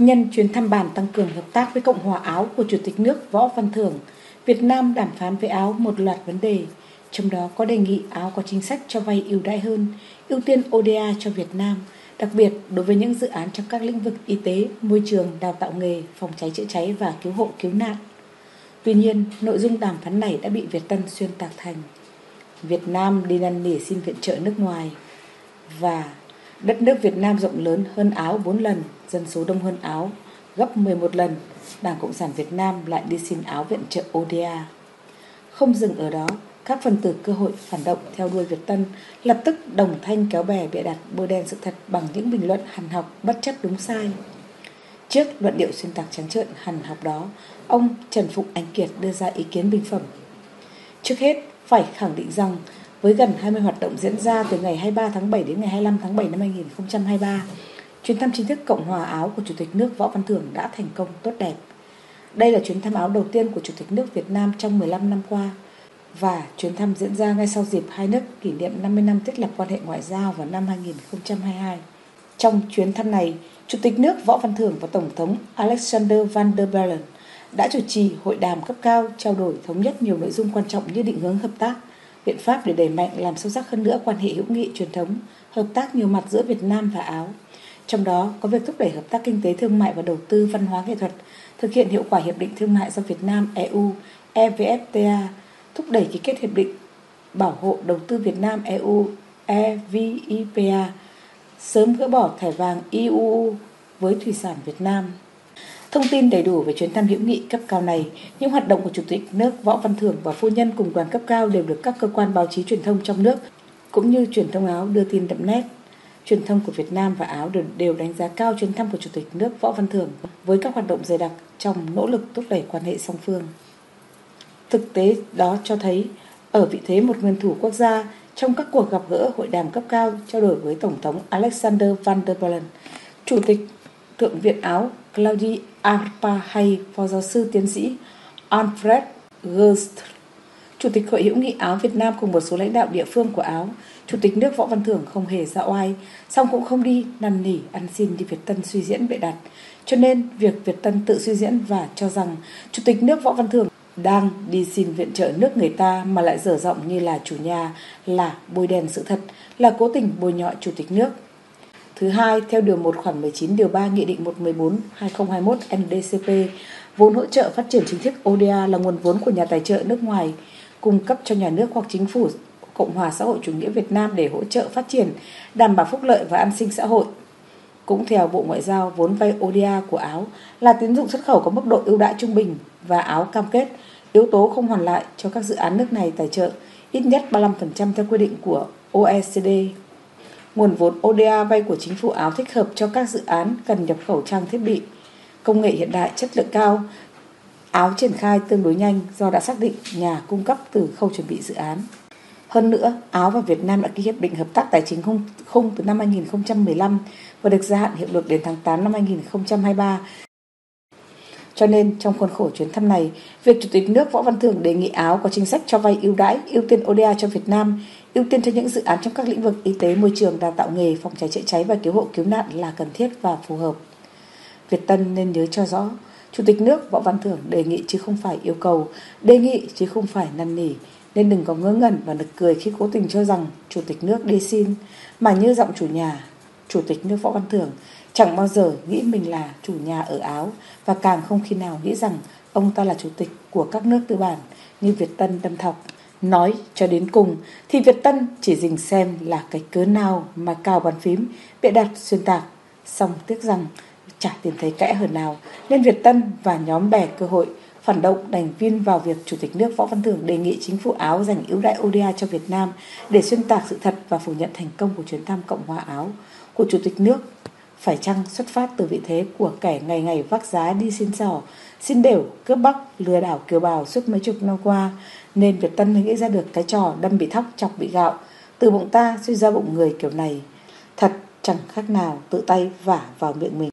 Nhân chuyến thăm bàn tăng cường hợp tác với Cộng hòa Áo của Chủ tịch nước Võ Văn Thưởng, Việt Nam đàm phán với Áo một loạt vấn đề, trong đó có đề nghị Áo có chính sách cho vay ưu đãi hơn, ưu tiên ODA cho Việt Nam, đặc biệt đối với những dự án trong các lĩnh vực y tế, môi trường, đào tạo nghề, phòng cháy chữa cháy và cứu hộ cứu nạn. Tuy nhiên, nội dung đàm phán này đã bị Việt Tân xuyên tạc thành Việt Nam đi năn nỉ xin viện trợ nước ngoài và đất nước Việt Nam rộng lớn hơn Áo 4 lần, dân số đông hơn Áo gấp 11 lần, Đảng Cộng sản Việt Nam lại đi xin Áo viện trợ ODA. Không dừng ở đó, các phần tử cơ hội phản động theo đuôi Việt Tân lập tức đồng thanh kéo bè bịa đặt bôi đen sự thật bằng những bình luận hằn học bất chấp đúng sai. Trước luận điệu xuyên tạc trắng trợn hằn học đó, ông Trần Phụng Anh Kiệt đưa ra ý kiến bình phẩm. Trước hết, phải khẳng định rằng với gần 20 hoạt động diễn ra từ ngày 23 tháng 7 đến ngày 25 tháng 7 năm 2023, chuyến thăm chính thức Cộng hòa Áo của Chủ tịch nước Võ Văn Thưởng đã thành công tốt đẹp. Đây là chuyến thăm Áo đầu tiên của Chủ tịch nước Việt Nam trong 15 năm qua và chuyến thăm diễn ra ngay sau dịp hai nước kỷ niệm 50 năm thiết lập quan hệ ngoại giao vào năm 2022. Trong chuyến thăm này, Chủ tịch nước Võ Văn Thưởng và Tổng thống Alexander Van der Bellen đã chủ trì hội đàm cấp cao trao đổi thống nhất nhiều nội dung quan trọng như định hướng hợp tác, biện pháp để đẩy mạnh làm sâu sắc hơn nữa quan hệ hữu nghị truyền thống, hợp tác nhiều mặt giữa Việt Nam và Áo. Trong đó có việc thúc đẩy hợp tác kinh tế thương mại và đầu tư văn hóa nghệ thuật, thực hiện hiệu quả hiệp định thương mại do Việt Nam EU EVFTA, thúc đẩy ký kết hiệp định bảo hộ đầu tư Việt Nam EU EVIPA, sớm gỡ bỏ thẻ vàng EU với thủy sản Việt Nam. Thông tin đầy đủ về chuyến thăm hữu nghị cấp cao này, những hoạt động của Chủ tịch nước Võ Văn Thưởng và phu nhân cùng đoàn cấp cao đều được các cơ quan báo chí truyền thông trong nước cũng như truyền thông Áo đưa tin đậm nét. Truyền thông của Việt Nam và Áo đều, đánh giá cao chuyến thăm của Chủ tịch nước Võ Văn Thưởng với các hoạt động dày đặc trong nỗ lực thúc đẩy quan hệ song phương. Thực tế đó cho thấy ở vị thế một nguyên thủ quốc gia trong các cuộc gặp gỡ hội đàm cấp cao trao đổi với Tổng thống Alexander Van der Bellen, Chủ tịch Thượng viện Áo Claudie Arpa hay Phó giáo sư tiến sĩ Alfred Gerst, Chủ tịch Hội hữu nghị Áo Việt Nam cùng một số lãnh đạo địa phương của Áo, Chủ tịch nước Võ Văn Thưởng không hề ra oai, song cũng không đi năn nỉ ăn xin đi Việt Tân suy diễn bệ đặt. Cho nên việc Việt Tân tự suy diễn và cho rằng Chủ tịch nước Võ Văn Thưởng đang đi xin viện trợ nước người ta mà lại dở giọng như là chủ nhà là bôi đèn sự thật, là cố tình bôi nhọ Chủ tịch nước Thứ hai, theo điều 1 khoản 19 điều 3 Nghị định 114 2021 NDCP, vốn hỗ trợ phát triển chính thức ODA là nguồn vốn của nhà tài trợ nước ngoài cung cấp cho nhà nước hoặc chính phủ Cộng hòa xã hội chủ nghĩa Việt Nam để hỗ trợ phát triển, đảm bảo phúc lợi và an sinh xã hội. Cũng theo Bộ Ngoại giao, vốn vay ODA của Áo là tín dụng xuất khẩu có mức độ ưu đãi trung bình và Áo cam kết yếu tố không hoàn lại cho các dự án nước này tài trợ ít nhất 35% theo quy định của OECD Nguồn vốn ODA vay của chính phủ Áo thích hợp cho các dự án cần nhập khẩu trang thiết bị, công nghệ hiện đại chất lượng cao. Áo triển khai tương đối nhanh do đã xác định nhà cung cấp từ khâu chuẩn bị dự án. Hơn nữa, Áo và Việt Nam đã ký hiệp định hợp tác tài chính khung, khung từ năm 2015 và được gia hạn hiệu lực đến tháng 8 năm 2023. Cho nên, trong khuôn khổ chuyến thăm này, việc Chủ tịch nước Võ Văn Thưởng đề nghị Áo có chính sách cho vay ưu đãi, ưu tiên ODA cho Việt Nam ưu tiên cho những dự án trong các lĩnh vực y tế, môi trường, đào tạo nghề, phòng cháy chữa cháy và cứu hộ cứu nạn là cần thiết và phù hợp. Việt Tân nên nhớ cho rõ, Chủ tịch nước Võ Văn Thưởng đề nghị chứ không phải yêu cầu, đề nghị chứ không phải năn nỉ, nên đừng có ngớ ngẩn và nực cười khi cố tình cho rằng Chủ tịch nước đi xin, mà như giọng chủ nhà, Chủ tịch nước Võ Văn Thưởng chẳng bao giờ nghĩ mình là chủ nhà ở Áo, và càng không khi nào nghĩ rằng ông ta là chủ tịch của các nước tư bản như Việt Tân đâm thọc. Nói cho đến cùng, thì Việt Tân chỉ dình xem là cái cớ nào mà cao bàn phím, bịa đặt xuyên tạc. Xong tiếc rằng chả tìm thấy kẽ hở nào, nên Việt Tân và nhóm bè cơ hội phản động đành viên vào việc Chủ tịch nước Võ Văn Thưởng đề nghị chính phủ Áo dành ưu đại ODA cho Việt Nam để xuyên tạc sự thật và phủ nhận thành công của chuyến thăm Cộng hòa Áo của Chủ tịch nước phải chăng xuất phát từ vị thế của kẻ ngày ngày vác giá đi xin sò, xin đều, cướp bóc, lừa đảo kiều bào suốt mấy chục năm qua, nên Việt Tân mới nghĩ ra được cái trò đâm bị thóc chọc bị gạo, từ bụng ta suy ra bụng người kiểu này. Thật chẳng khác nào tự tay vả vào miệng mình.